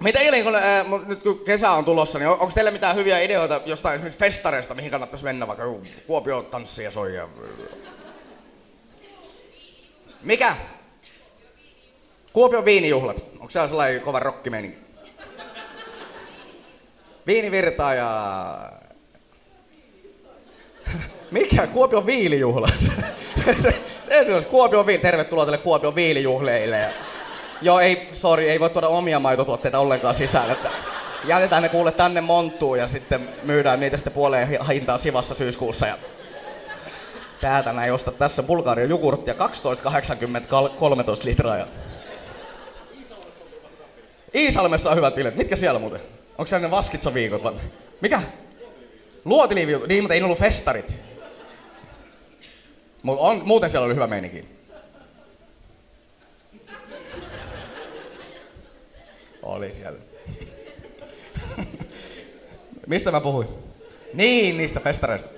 Mitä Ilin, kun, äh, nyt kun kesä on tulossa, niin on, onko teillä mitään hyviä ideoita jostain esimerkiksi festareista, mihin kannattaisi mennä, vaikka joku Kuopio tanssia ja soija? Mikä? Kuopion viinijuhlat. Onko siellä sellainen kova rockimeininki? Viinivirtaa ja... Mikä? Kuopion viilijuhlat? se, se, se on Kuopion viili. Tervetuloa tälle Kuopion viilijuhleille. Joo, ei, sorry, ei voi tuoda omia maitotuotteita ollenkaan sisään. Että jätetään ne kuule tänne monttuun ja sitten myydään niitä sitten puoleen hintaan Sivassa syyskuussa. Ja täältä näin osta tässä Bulgarian jogurttia 12,80 13 litraa. Ja... Iisalmessa on hyvät bileet. Mitkä siellä muuten? Onko siellä ne Vaskitsa-viikot vai? Mikä? Luotiliviikot. Niin, mutta ei ollut festarit. Mut on, muuten siellä oli hyvä meininki. Oli siellä. Mistä mä puhuin? Niin, niistä festareista.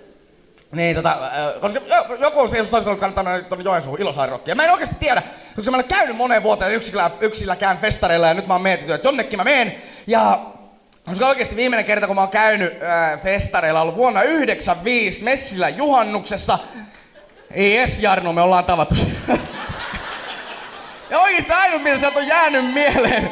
Niin, tota, äh, koska joku on sanonut, että kannattaa mennä tuonne Joensuuhun Ilosairokkiin. Mä en oikeasti tiedä, koska mä olen käynyt moneen vuoteen yksillä, yksilläkään festareilla ja nyt mä oon mietitty, että jonnekin mä menen. Ja koska oikeasti viimeinen kerta, kun mä oon käynyt äh, festareilla, ollut vuonna 95 Messillä juhannuksessa. Ei edes Jarno, me ollaan tavattu. ja oikeasti ainut, mitä sieltä on jäänyt mieleen,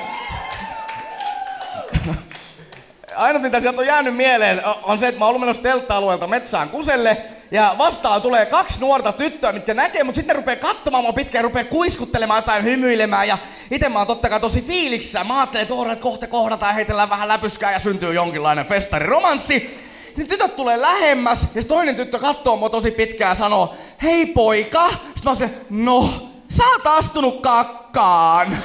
Ainoa mitä sieltä on jäänyt mieleen on se, että mä oon ollut menossa teltta-alueelta metsään kuselle ja vastaan tulee kaksi nuorta tyttöä, mitkä näkee, mutta sitten ne rupeaa katsomaan mua pitkään, rupeaa kuiskuttelemaan tai hymyilemään ja itse mä oon totta kai tosi fiiliksissä. Mä ajattelen, että, että kohta kohdataan, heitellään vähän läpyskää ja syntyy jonkinlainen festariromanssi. Niin tytöt tulee lähemmäs ja toinen tyttö katsoo mua tosi pitkään ja sanoo, hei poika. Sitten mä oon se, no, sä oot astunut kakkaan.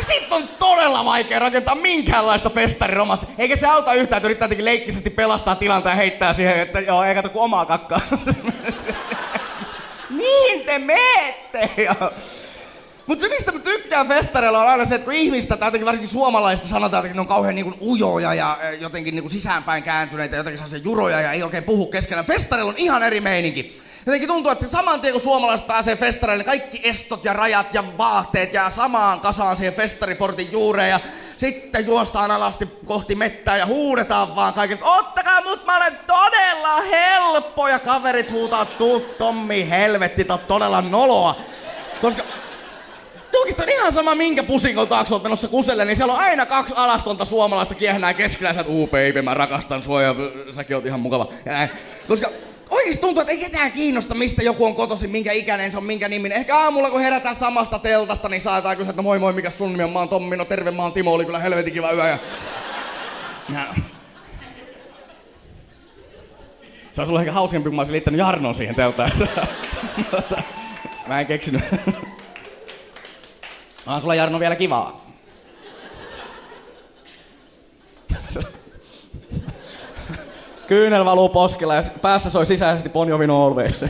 Sitten on todella vaikea rakentaa minkäänlaista festariromassa. Eikä se auta yhtään, että yrittää jotenkin leikkisesti pelastaa tilanta ja heittää siihen, että joo, ei kato kuin omaa kakkaa. niin te meette! Mutta se, mistä mä tykkään festareilla on aina se, että kun ihmistä, tai jotenkin varsinkin suomalaista sanotaan, että ne on kauhean niin ujoja ja jotenkin niin sisäänpäin kääntyneitä, jotenkin sellaisia juroja ja ei oikein puhu keskenään. Festareilla on ihan eri meininki. Jotenkin tuntuu, että saman tien kun suomalaiset pääsee festareille, kaikki estot ja rajat ja vaatteet jää samaan kasaan siihen festariportin juureen ja sitten juostaan alasti kohti mettää ja huudetaan vaan kaikille, ottakaa mut, mä olen todella helppo ja kaverit huutaa, tuu Tommi, helvetti, tää todella noloa. Koska Oikeastaan ihan sama minkä pusikon taakse olet menossa kuselle, niin siellä on aina kaksi alastonta suomalaista kiehnää keskellä, että uu baby, mä rakastan sua ja säkin oot ihan mukava. Ja näin. Koska Oikeesti tuntuu, että ei ketään kiinnosta, mistä joku on kotosi, minkä ikäinen se on, minkä niminen. Ehkä aamulla, kun herätään samasta teltasta, niin saadaan kysyä, että moi moi, mikä sun nimi on? Mä oon Tommi, no terve, mä oon Timo, oli kyllä helvetin kiva yö. Ja... ja... Se olisi ollut ehkä hauskempi, kun mä olisin liittänyt Jarnon siihen teltaan. mä en keksinyt. Onhan sulla Jarno vielä kivaa. Kyynel valuu poskella ja päässä soi sisäisesti Bon Jovi Always.